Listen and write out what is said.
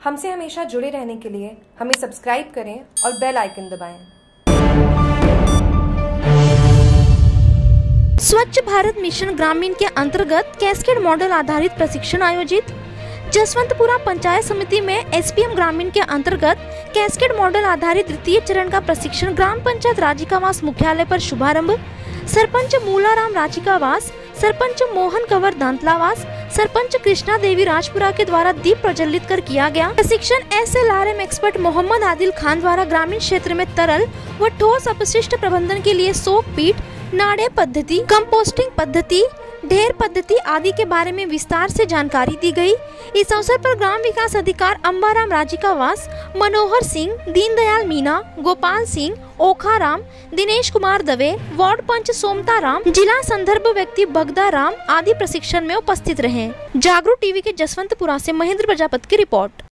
हमसे हमेशा जुड़े रहने के लिए हमें सब्सक्राइब करें और बेल आइकन दबाएँ। स्वच्छ भारत मिशन ग्रामीण के अंतर्गत कैस्केड मॉडल आधारित प्रशिक्षण आयोजित जसवंतपुरा पंचायत समिति में एसपीएम ग्रामीण के अंतर्गत कैस्केड मॉडल आधारित द्वितीय चरण का प्रशिक्षण ग्राम पंचायत राजिकावास मुख्यालय पर शुभारंभ सरपंच मूलाराम राजिकावास, सरपंच मोहन कंवर दांतलावास सरपंच कृष्णा देवी राजपुरा के द्वारा दीप प्रज्वलित कर किया गया। प्रशिक्षण S L R M expert Mohammad Adil Khan द्वारा ग्रामीण क्षेत्र में तरल व ठोस अपशिष्ट प्रबंधन के लिए सोक पीठ, नाड़े पद्धति, कंपोस्टिंग पद्धति ढेर पद्धति आदि के बारे में विस्तार से जानकारी दी गई। इस अवसर पर ग्राम विकास अधिकार अम्बाराम राजिकावास, मनोहर सिंह, दीनदयाल मीना गोपाल सिंह ओखाराम दिनेश कुमार दवे, वार्ड पंच सोमता राम, जिला संदर्भ व्यक्ति बगदा राम आदि प्रशिक्षण में उपस्थित रहे। जागरूक टीवी के जसवंतपुरा से महेंद्र प्रजापत की रिपोर्ट।